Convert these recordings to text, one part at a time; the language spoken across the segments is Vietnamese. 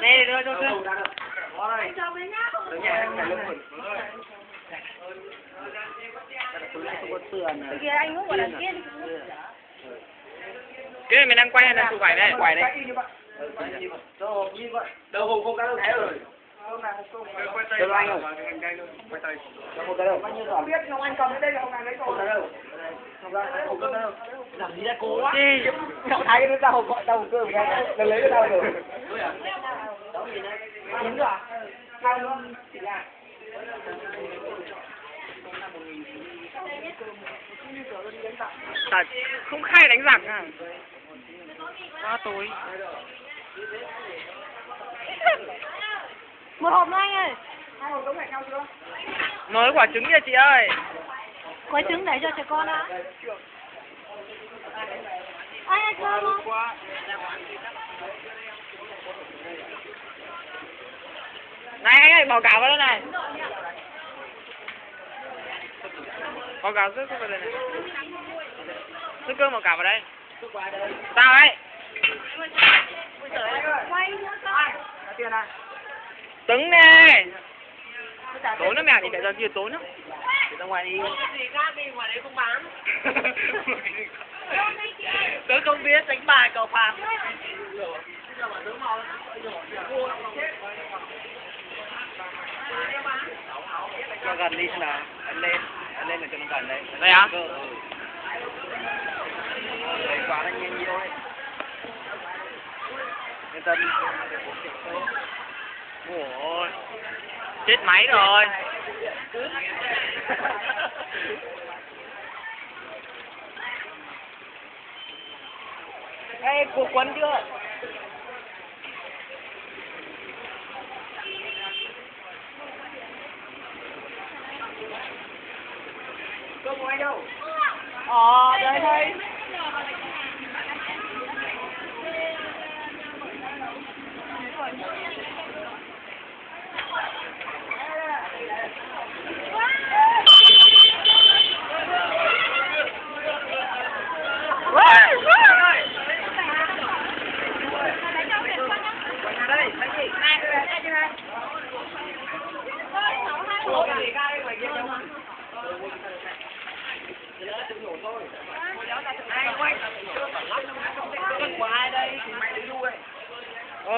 Đây, đưa cho Cương. Kìa anh muốn vào đằng kia đi. Cái này mình đang quay hay là chụp quay đây? Quay đây. Đâu hùng không cá đâu thế rồi. Đâu anh ơi. Không biết Ngọc Anh cầm đến đây là Hồng Anh lấy rồi. Làm gì ra cố quá đi Cậu thấy nó tao gọi tao cơ mà nó lấy tao rồi. Đúng rồi. Đau luôn. Chỉ là Tại không khai đánh giặc à. Ba tối. Một hộp nữa anh ơi. hai hồn giống lại nhau chưa? Mới quả trứng kìa chị ơi. Quay trứng để cho trẻ con á. ai ăn cơm không? Này anh ơi, bỏ cả vào đây này. Bỏ cả sức vào đây này. Sức cơm bỏ cả vào đây. Sao ấy? Quay nữa con. Trả tiền à? Trứng nè. Tối nữa thì tại sao kia tối nó. Để ra ngoài đi. Tớ không biết đánh bài cậu phàm. Cho gần đi xem nào. Anh lên. Anh lên là cho nó gần đây. Đây á? Ừ. Đấy, quá là nhiều nhiều đấy. Yên tâm. Ôi. Chết máy rồi. Ê, cuộc quấn chưa? Cơm của anh đâu? Ờ, đây đây.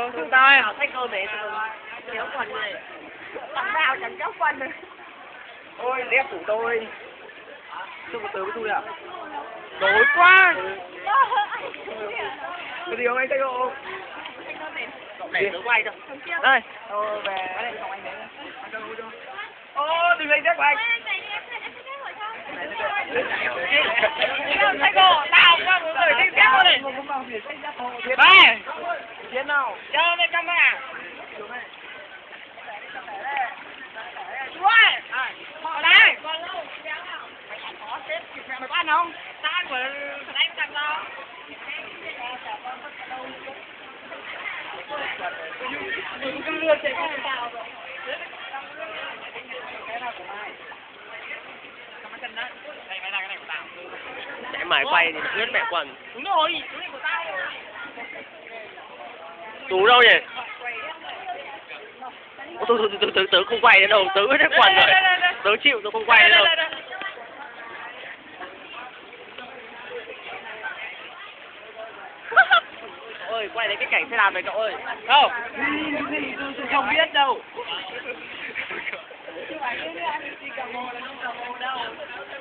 Ờ, chúng ta thấy cơ mẹ kéo quần này. Bằng nào chẳng kéo quần được. Ôi, lép của tôi. Tôi có tới với tôi à? Tối quá. Cái gì không anh thấy không? Để tớ quay cho. Đây. Ờ, về. Ô, đừng lấy dép của anh. Thấy cô, tao qua một người đi xếp đây. Đây. Chiến nào? Cho lên camera. Ui. Ở đây. Mày có ăn không? Tao ăn của thằng anh tặng tao. Cứ lừa chạy con tao rồi. Chạy mải quay thì ướt mẹ quần. Đúng rồi, túi này của tao. Tú đâu nhỉ? Ô, tớ, tớ, tớ, tớ, không quay đến đâu, tớ ướt hết quần rồi. Tớ chịu, tớ không quay đến đâu. Ôi, quay đến cái cảnh xe đạp này cậu ơi. Đâu? Tôi không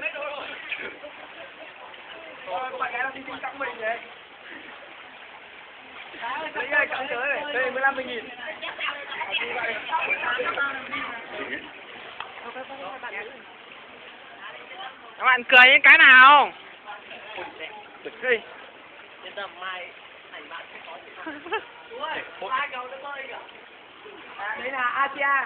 biết đâu. Bạn gái là đi xin cắm mình vậy. Lấy ai cắm tới này? Đây 15 nghìn. Các bạn cười những cái nào? Được đi. Yên tâm, mai bạn sẽ có À, đấy là Asia.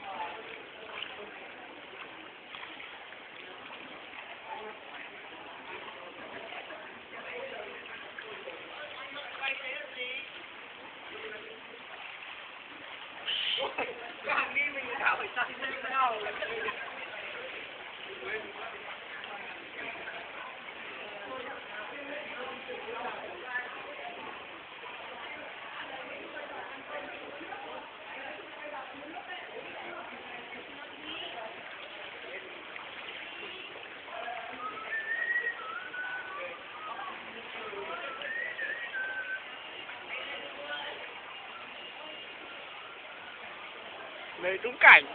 God, me when you know, it doesn't. nơi đúng cảnh.